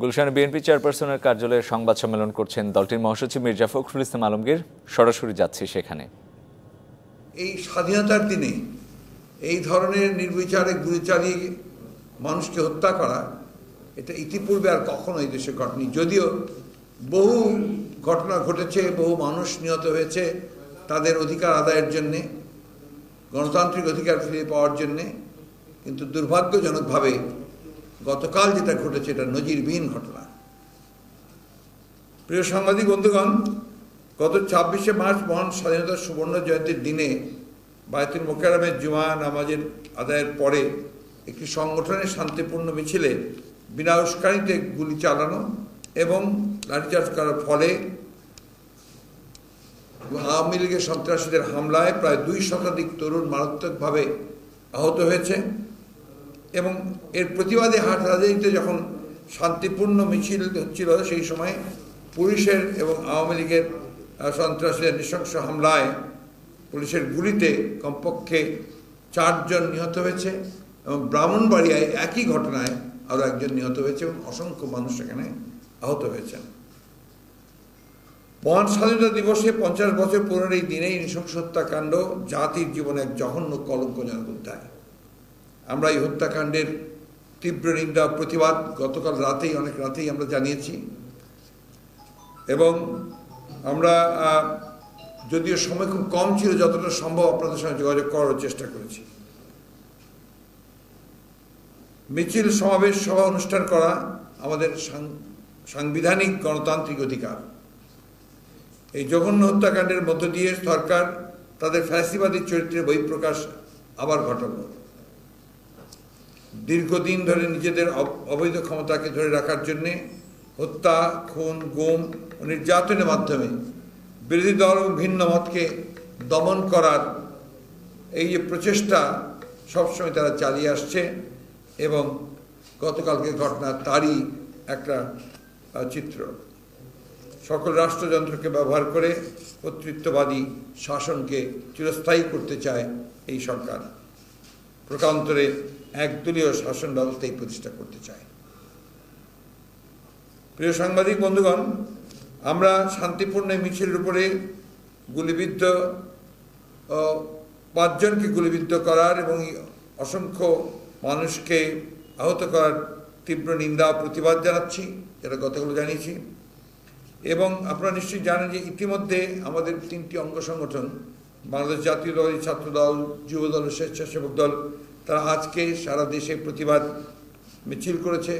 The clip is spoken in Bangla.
গুলশানে বিএনপি চেয়ারপারসনের কার্যালয়ে সংবাদ সম্মেলন করছেন দলটির মহাসচিব মির্জা ফখরুল ইসলাম আলমগীর। সরাসরি যাচ্ছি সেখানে। এই স্বাধীনতার দিনে এই ধরনের নির্বিচারে গুলি চালিয়ে মানুষকে হত্যা করা, এটা ইতিপূর্বে আর কখনো এই দেশে ঘটেনি। যদিও বহু ঘটনা ঘটেছে, বহু মানুষ নিহত হয়েছে তাদের অধিকার আদায়ের জন্যে, গণতান্ত্রিক অধিকার ফিরে পাওয়ার জন্যে, কিন্তু দুর্ভাগ্যজনকভাবে গতকাল যেটা ঘটেছে, এটা নজিরবিহীন ঘটনা। প্রিয় সাংবাদিক, বন্ধুগণ, গত ছাব্বিশে মার্চ মহান স্বাধীনতা সুবর্ণ জয়ন্তীর দিনে বায়তুল মোকারমের জুমা নামাজের আদায়ের পরে একটি সংগঠনের শান্তিপূর্ণ মিছিলে বিনা উস্কানিতে গুলি চালানো এবং লাঠিচার্জ করার ফলে আওয়ামী লীগের সন্ত্রাসীদের হামলায় প্রায় দুই শতাধিক তরুণ মারাত্মকভাবে আহত হয়েছে। এবং এর প্রতিবাদে হাট রাজনীতিতে যখন শান্তিপূর্ণ মিছিল হচ্ছিল সেই সময় পুলিশের এবং আওয়ামী লীগের সন্ত্রাসীদের নৃশংস হামলায় পুলিশের গুলিতে কমপক্ষে চারজন নিহত হয়েছে এবং ব্রাহ্মণবাড়িয়ায় একই ঘটনায় আরও একজন নিহত হয়েছে এবং অসংখ্য মানুষ সেখানে আহত হয়েছেন। মহান স্বাধীনতা দিবসে পঞ্চাশ বছর পুরনো এই দিনেই নৃশংস হত্যাকাণ্ড জাতির জীবনে এক জঘন্য কলঙ্কজনক অধ্যায় আমরা এই হত্যাকাণ্ডের তীব্র নিন্দা প্রতিবাদ গতকাল রাতেই, অনেক রাতেই আমরা জানিয়েছি। এবং আমরা যদিও সময় খুব কম ছিল, যতটা সম্ভব আপনাদের সঙ্গে যোগাযোগ করার চেষ্টা করেছি। মিছিল, সমাবেশ সভা অনুষ্ঠান করা আমাদের সাংবিধানিক গণতান্ত্রিক অধিকার। এই জঘন্য হত্যাকাণ্ডের মধ্য দিয়ে সরকার তাদের ফ্যাসিবাদী চরিত্রের বহিঃপ্রকাশ আবার ঘটাল। দীর্ঘদিন ধরে নিজেদের অবৈধ ক্ষমতাকে ধরে রাখার জন্যে হত্যা, খুন, গুম ও নির্যাতনের মাধ্যমে বিরোধী দল এবং ভিন্ন মতকে দমন করার এই যে প্রচেষ্টা সবসময় তারা চালিয়ে আসছে এবং গতকালকে ঘটনা তারই একটা চিত্র। সকল রাষ্ট্রযন্ত্রকে ব্যবহার করে কর্তৃত্ববাদী শাসনকে চিরস্থায়ী করতে চায় এই সরকার। প্রকান্তরে একদলীয় শাসন ব্যবস্থাই প্রতিষ্ঠা করতে চায়। প্রিয় সাংবাদিক, বন্ধুগণ, আমরা শান্তিপূর্ণ মিছিলের উপরে গুলিবিদ্ধ পাঁচজনকে গুলিবিদ্ধ করার এবং অসংখ্য মানুষকে আহত করার তীব্র নিন্দা প্রতিবাদ জানাচ্ছি, যেটা গতগুলো জানিয়েছি। এবং আপনারা নিশ্চয়ই জানেন যে ইতিমধ্যে আমাদের তিনটি অঙ্গ সংগঠন, বাংলাদেশ জাতীয় দল ছাত্র দল যুব দল স্বেচ্ছাসেবক দল তারা আজকে সারা দেশে প্রতিবাদ মিছিল করেছে।